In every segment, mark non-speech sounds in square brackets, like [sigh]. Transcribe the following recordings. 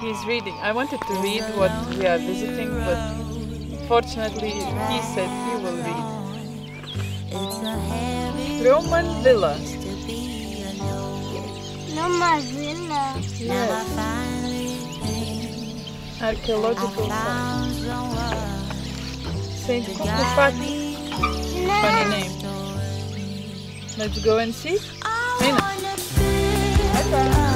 he's reading. I wanted to read what we are visiting, but fortunately he said he will read. Roman villa. Roman villa. Yes. Archaeological site. Saint Cucufate. Funny name. Let's go and see. Mina.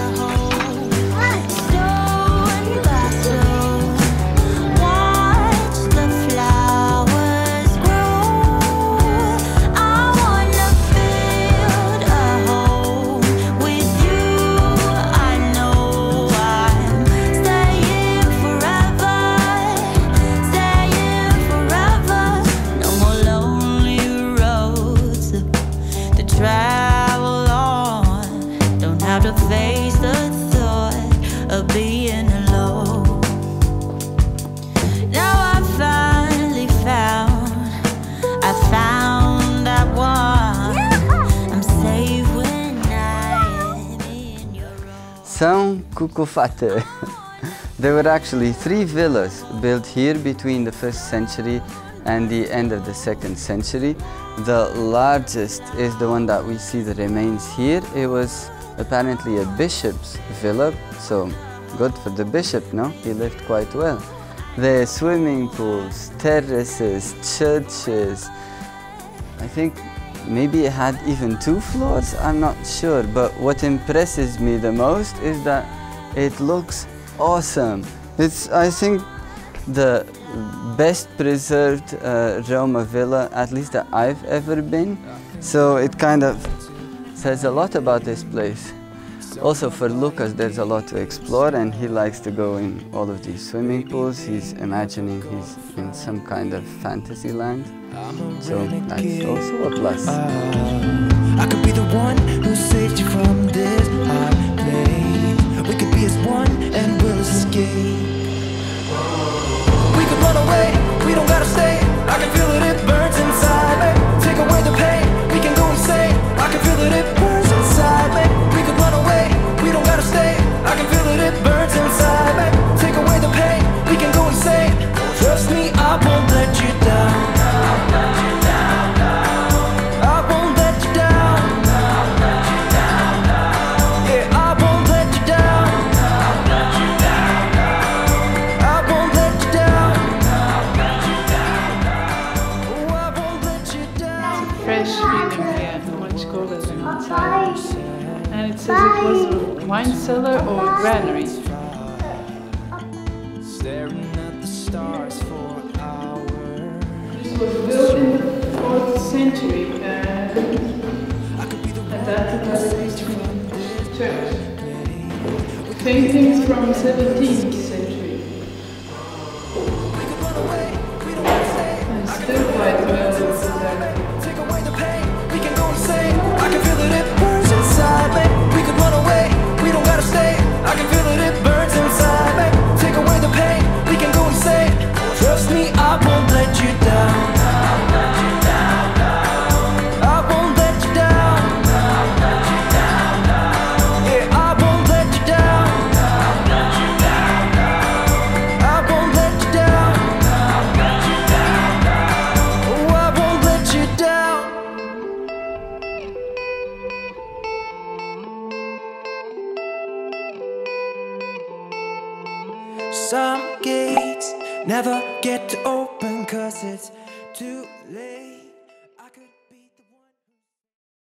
Travel on. Don't have to face the thought of being alone. Now I finally found, I found that one. I'm safe when I am in your Cucufate. [laughs] there were actually three villas built here between the first century and the end of the second century. The largest is the one that we see the remains here. It was apparently a bishop's villa, so good for the bishop, no? He lived quite well. The swimming pools, terraces, churches. I think maybe it had even two floors, I'm not sure. But what impresses me the most is that it looks awesome. It's, I think, the best preserved uh, Roma villa, at least that I've ever been. So it kind of says a lot about this place. Also for Lucas, there's a lot to explore and he likes to go in all of these swimming pools. He's imagining he's in some kind of fantasy land. So that's also a plus. I could be the one who saved you from this place. We could be as one and we'll escape. Don't gotta stay. I can feel it, says it was a wine cellar or granary. Staring at the stars for hours. This was built in the 4th century and adapted as a church. Paintings from 17th century. Some gates never get to open cause it's too late.